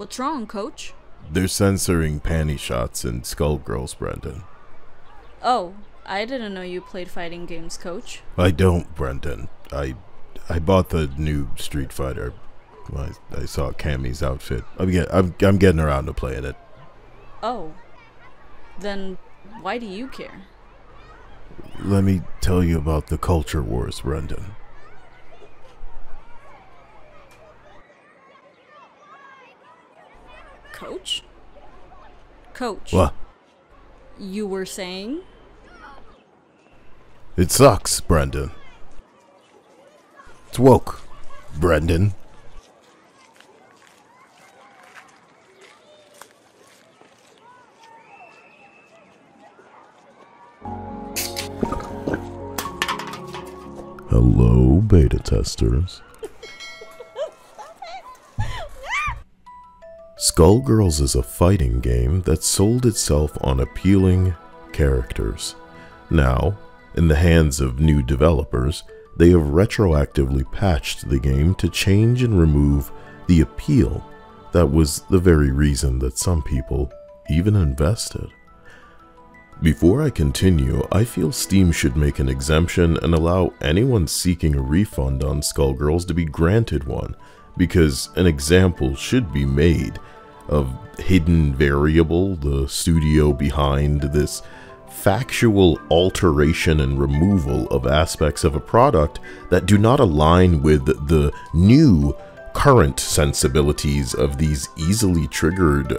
What's wrong, coach? They're censoring panty shots and Skullgirls, Brendan. Oh, I didn't know you played fighting games, coach. I don't, Brendan. I I bought the new Street Fighter. I, I saw Cammy's outfit. I'm, get, I'm, I'm getting around to playing it. Oh. Then why do you care? Let me tell you about the culture wars, Brendan. Coach? Coach. What? You were saying? It sucks, Brendan. It's woke, Brendan. Hello, beta testers. Skullgirls is a fighting game that sold itself on appealing characters. Now, in the hands of new developers, they have retroactively patched the game to change and remove the appeal that was the very reason that some people even invested. Before I continue, I feel Steam should make an exemption and allow anyone seeking a refund on Skullgirls to be granted one, because an example should be made of Hidden Variable, the studio behind this factual alteration and removal of aspects of a product that do not align with the new current sensibilities of these easily triggered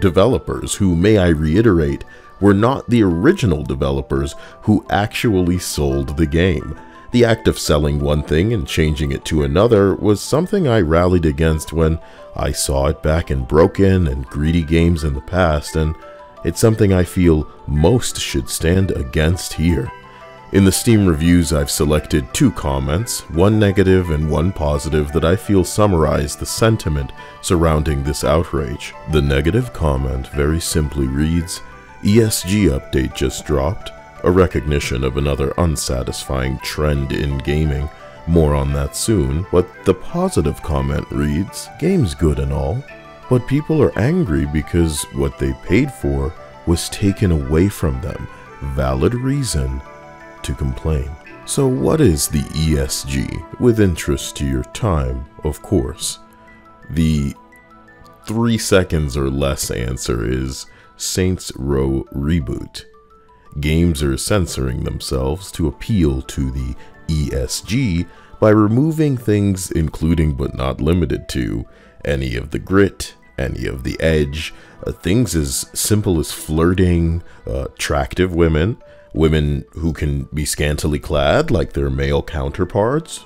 developers who, may I reiterate, were not the original developers who actually sold the game. The act of selling one thing and changing it to another was something I rallied against when I saw it back in Broken and Greedy games in the past, and it's something I feel most should stand against here. In the Steam reviews, I've selected two comments, one negative and one positive, that I feel summarize the sentiment surrounding this outrage. The negative comment very simply reads, ESG update just dropped, a recognition of another unsatisfying trend in gaming. More on that soon, but the positive comment reads, Game's good and all, but people are angry because what they paid for was taken away from them. Valid reason to complain. So what is the ESG? With interest to your time, of course. The three seconds or less answer is Saints Row Reboot. Games are censoring themselves to appeal to the ESG by removing things including but not limited to any of the grit, any of the edge, uh, things as simple as flirting, uh, attractive women, women who can be scantily clad like their male counterparts.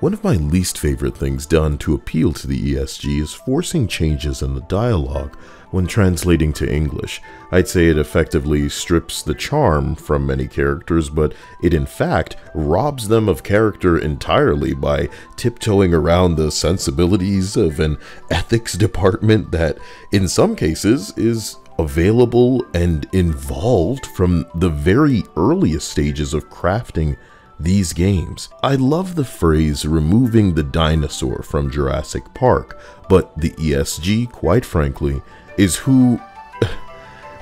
One of my least favorite things done to appeal to the ESG is forcing changes in the dialogue when translating to English. I'd say it effectively strips the charm from many characters, but it in fact robs them of character entirely by tiptoeing around the sensibilities of an ethics department that, in some cases, is available and involved from the very earliest stages of crafting these games. I love the phrase removing the dinosaur from Jurassic Park, but the ESG, quite frankly, is who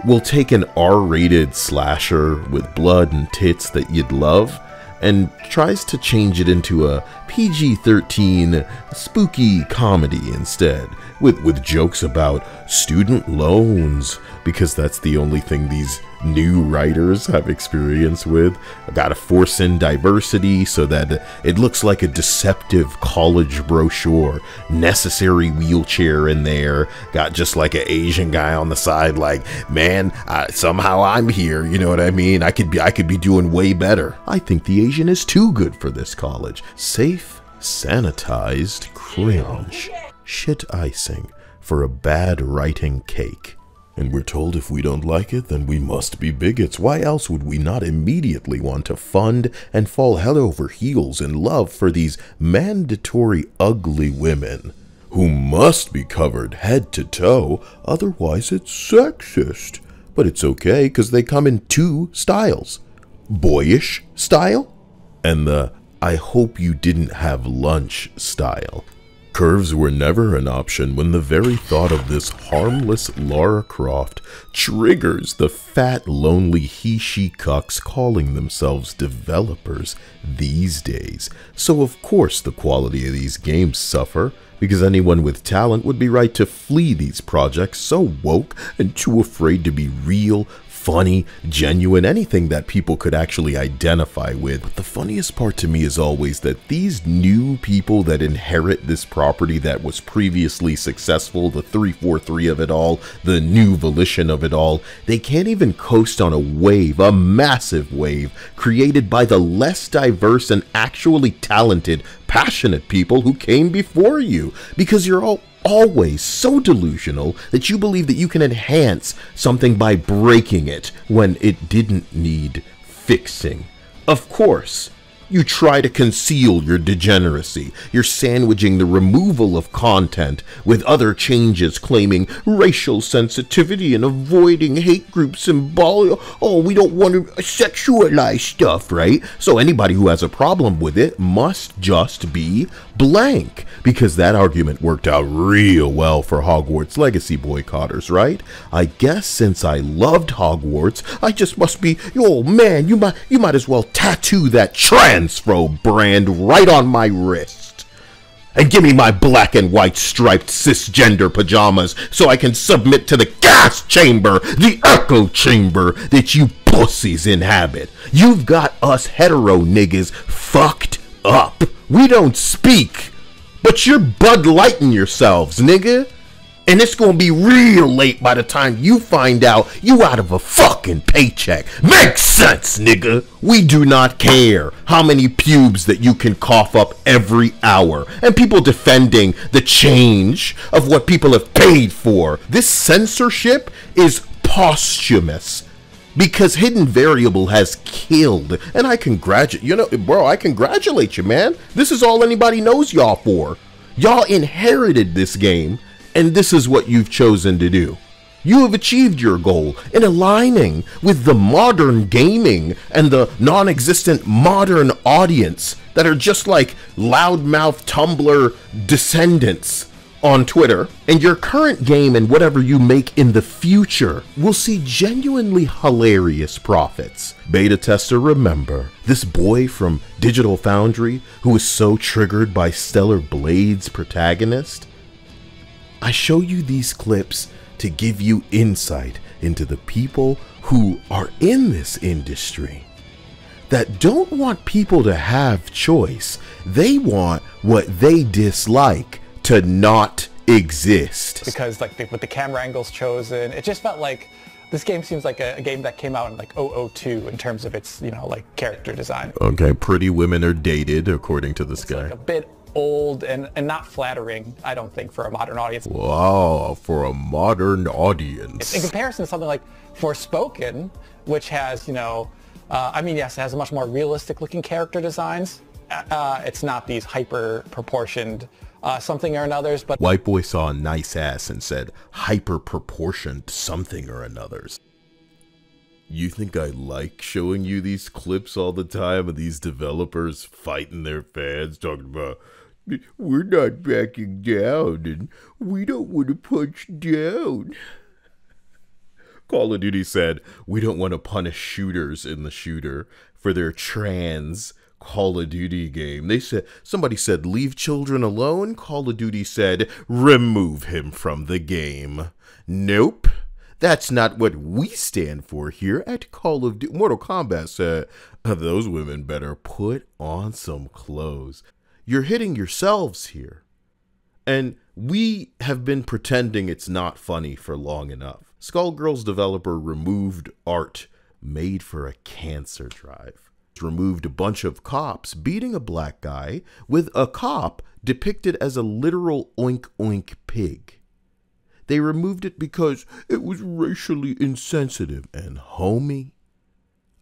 will take an R-rated slasher with blood and tits that you'd love and tries to change it into a PG-13 spooky comedy instead, with, with jokes about student loans, because that's the only thing these new writers have experience with. I gotta force in diversity so that it looks like a deceptive college brochure. Necessary wheelchair in there. Got just like an Asian guy on the side, like, man, uh, somehow I'm here. You know what I mean? I could be, I could be doing way better. I think the Asian is too good for this college. Safe, sanitized, cringe. Shit icing for a bad writing cake. And we're told if we don't like it, then we must be bigots. Why else would we not immediately want to fund and fall head over heels in love for these mandatory ugly women? Who must be covered head to toe, otherwise it's sexist. But it's okay, because they come in two styles. Boyish style, and the I hope you didn't have lunch style. Curves were never an option when the very thought of this harmless Lara Croft triggers the fat, lonely he-she cucks calling themselves developers these days. So of course the quality of these games suffer, because anyone with talent would be right to flee these projects so woke and too afraid to be real, funny, genuine, anything that people could actually identify with. But the funniest part to me is always that these new people that inherit this property that was previously successful, the 343 of it all, the new volition of it all, they can't even coast on a wave, a massive wave, created by the less diverse and actually talented, passionate people who came before you. Because you're all always so delusional that you believe that you can enhance something by breaking it when it didn't need fixing. Of course, you try to conceal your degeneracy. You're sandwiching the removal of content with other changes claiming racial sensitivity and avoiding hate group symbol. Oh, we don't want to sexualize stuff, right? So anybody who has a problem with it must just be blank because that argument worked out real well for Hogwarts Legacy boycotters, right? I guess since I loved Hogwarts, I just must be, oh man, you might you might as well tattoo that transphro brand right on my wrist. And give me my black and white striped cisgender pajamas so I can submit to the gas chamber, the echo chamber that you pussies inhabit. You've got us hetero niggas fucked up. We don't speak, but you're Bud Lighting yourselves, nigga. And it's gonna be real late by the time you find out you out of a fucking paycheck. Makes sense, nigga. We do not care how many pubes that you can cough up every hour. And people defending the change of what people have paid for. This censorship is posthumous because hidden variable has killed and i congratulate you know bro i congratulate you man this is all anybody knows y'all for y'all inherited this game and this is what you've chosen to do you have achieved your goal in aligning with the modern gaming and the non-existent modern audience that are just like loudmouth tumblr descendants on Twitter, and your current game and whatever you make in the future will see genuinely hilarious profits. Beta tester, remember, this boy from Digital Foundry who was so triggered by Stellar Blade's protagonist? I show you these clips to give you insight into the people who are in this industry that don't want people to have choice. They want what they dislike to not exist. because like the, with the camera angles chosen, it just felt like this game seems like a, a game that came out in like 002 in terms of its you know like character design. Okay, pretty women are dated, according to this guy. A bit old and, and not flattering, I don't think, for a modern audience. Wow, for a modern audience. In comparison to something like Forspoken, which has you know, uh, I mean yes, it has a much more realistic looking character designs. Uh, Uh, it's not these hyper proportioned uh, something or another's, but White boy saw a nice ass and said, hyper proportioned something or another's. You think I like showing you these clips all the time of these developers fighting their fans, talking about, we're not backing down and we don't want to punch down. Call of Duty said, we don't want to punish shooters in the shooter for their trans Call of Duty game. They said, somebody said, leave children alone. Call of Duty said, remove him from the game. Nope. That's not what we stand for here at Call of Duty. Mortal Kombat said, those women better put on some clothes. You're hitting yourselves here. And we have been pretending it's not funny for long enough. Skullgirls developer removed art made for a cancer drive. Removed a bunch of cops beating a black guy with a cop depicted as a literal oink oink pig. They removed it because it was racially insensitive. And homie,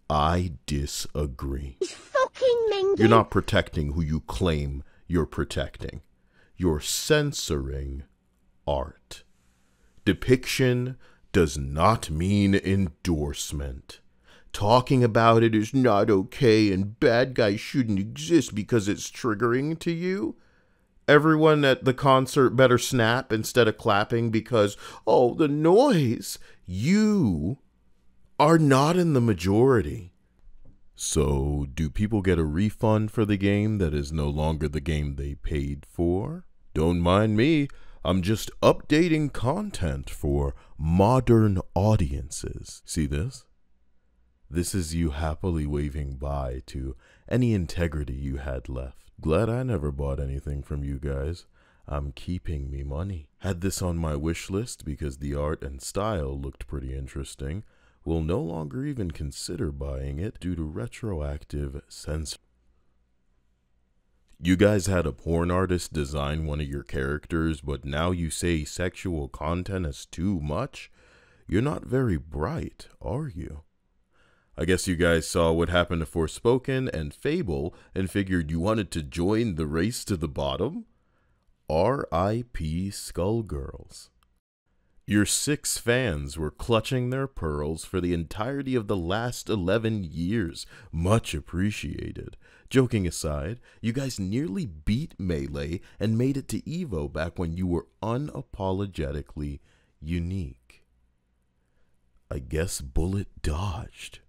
I disagree. fucking Mengen. You're not protecting who you claim you're protecting. You're censoring art. Depiction does not mean endorsement. Talking about it is not okay and bad guys shouldn't exist because it's triggering to you. Everyone at the concert better snap instead of clapping because, oh, the noise. You are not in the majority. So, do people get a refund for the game that is no longer the game they paid for? Don't mind me. I'm just updating content for modern audiences. See this? This is you happily waving bye to any integrity you had left. Glad I never bought anything from you guys. I'm keeping me money. Had this on my wish list because the art and style looked pretty interesting will no longer even consider buying it due to retroactive censor. You guys had a porn artist design one of your characters, but now you say sexual content is too much? You're not very bright, are you? I guess you guys saw what happened to Forspoken and Fable and figured you wanted to join the race to the bottom? R.I.P. Skullgirls. Your six fans were clutching their pearls for the entirety of the last 11 years. Much appreciated. Joking aside, you guys nearly beat Melee and made it to EVO back when you were unapologetically unique. I guess Bullet dodged.